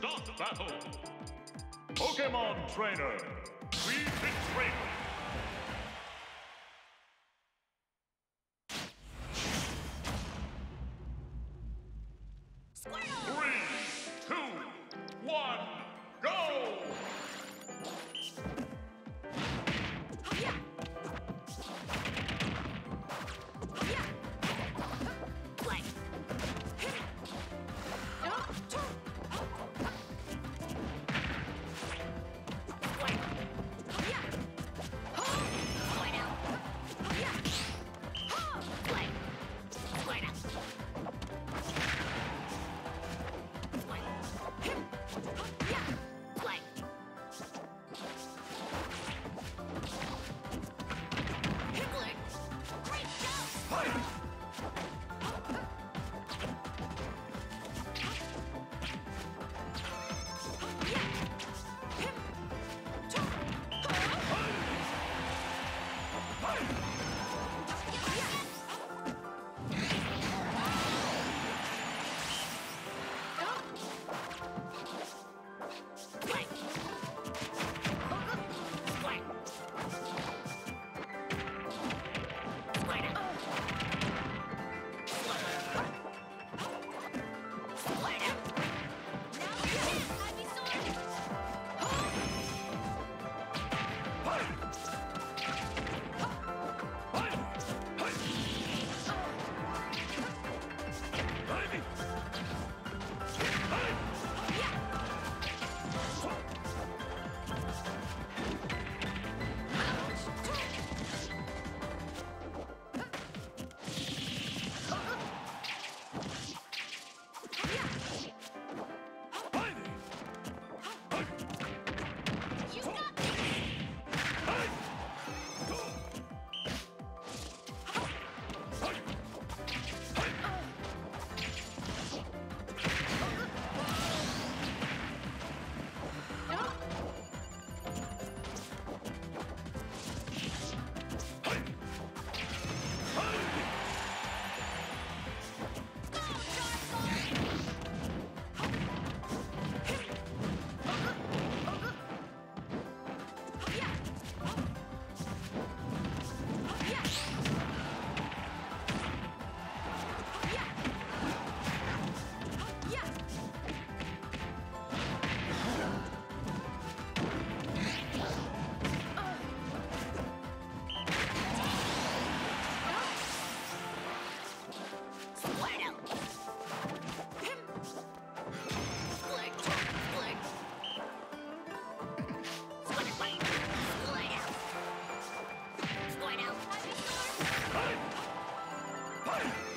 Start battle. Pokemon Trainer. We've been Yeah!